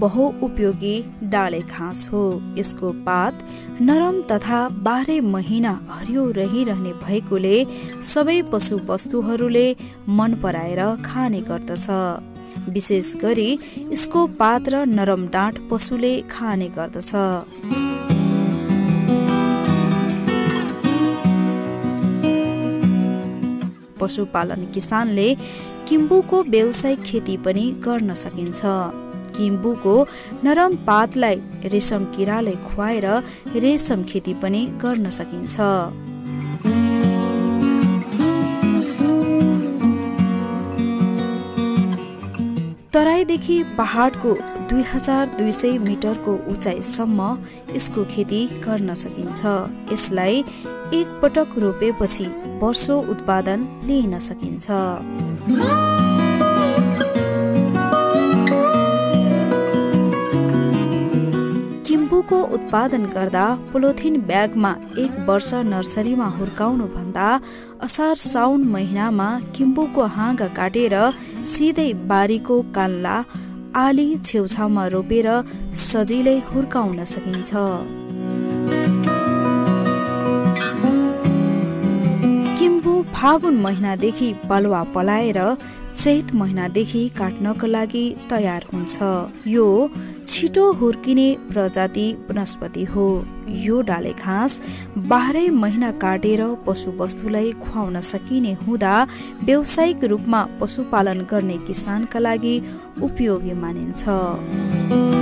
बहुउपयोगी डाले घाँस हो। यसको पात नरम तथा बाह्रै महिना हरियो रहिरहने भएकोले सबै पशु वस्तुहरूले मन पराएर खाने गर्दछ। विशेष गरी यसको पात र नरम डाँट पशुले खाने गर्दछ। पशुपालन किसानले किम्बुको व्यावसायिक खेती पनि गर्न सकिन्छ। किम्बुको नरम पातलाई रेशम किराले खुवाएर रेशम खेती पनि गर्न सकिन्छ। तराईदेखि पहाडको दुई हजार दुई सय मिटरको उचाइसम्म यसको खेती गर्न सकिन्छ। यसलाई एक पटक रोपेपछि वर्षो उत्पादन लिन सकिन्छ। किम्बुको उत्पादन गर्दा पोलोथिन ब्यागमा एक वर्ष नर्सरीमा हुर्काउनु भन्दा असार साउन महिनामा किम्बुको हाँगा काटेर सिधै बारीको कान्ला आली छेउछाउमा रोपेर सजिलै हुर्काउन सकिन्छ। फागुन महिनादेखि बलुवा पलाएर चैत महिनादेखि काट्नको लागि तयार हुन्छ। यो छिटो हुर्किने प्रजाति वनस्पति हो। यो डाले घाँस बाह्रै महिना काटेर पशु वस्तुलाई खुवाउन सकिने हुँदा व्यावसायिक रूपमा पशुपालन गर्ने किसानका लागि उपयोगी मानिन्छ।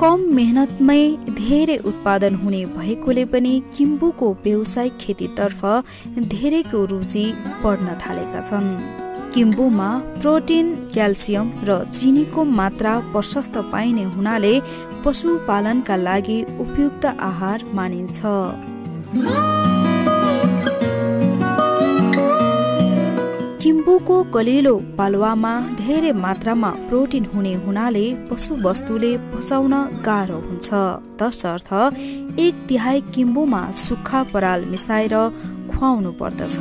कम मेहनतमै धेरै उत्पादन हुने भएकोले पनि किम्बुको व्यावसायिक खेतीतर्फ धेरैको रुचि बढ्न थालेका छन्। किम्बुमा प्रोटिन क्याल्सियम र चिनीको मात्रा प्रशस्त पाइने हुनाले पशुपालनका लागि उपयुक्त आहार मानिन्छ। किम्बुको कलिलो पालुवामा धेरै मात्रामा प्रोटिन हुने हुनाले पशु वस्तुले पचाउन गाह्रो हुन्छ। तसर्थ एक तिहाई किम्बुमा सुक्खा पराल मिसाएर खुवाउनु पर्दछ।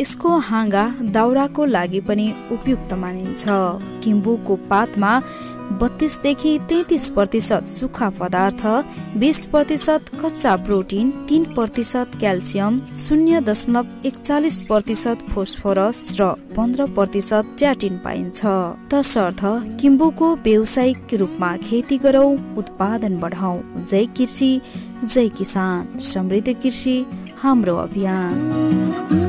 यसको हाँगा दाउराको लागि पनि उपयुक्त मानिन्छ। किम्बुको पातमा बत्तीसदेखि तेत्तिस प्रतिशत सुक्खा पदार्थ बिस प्रतिशत कच्चा प्रोटिन तीन प्रतिशत क्याल्सियम शून्य दशमलव एकचालिस प्रतिशत फोस्फोरस र पन्ध्र प्रतिशत ट्याटिन पाइन्छ। तसर्थ किम्बुको व्यावसायिक रूपमा खेती गरौ उत्पादन बढाउ। जय कृषि जय किसान। समृद्ध कृषि हाम्रो अभियान।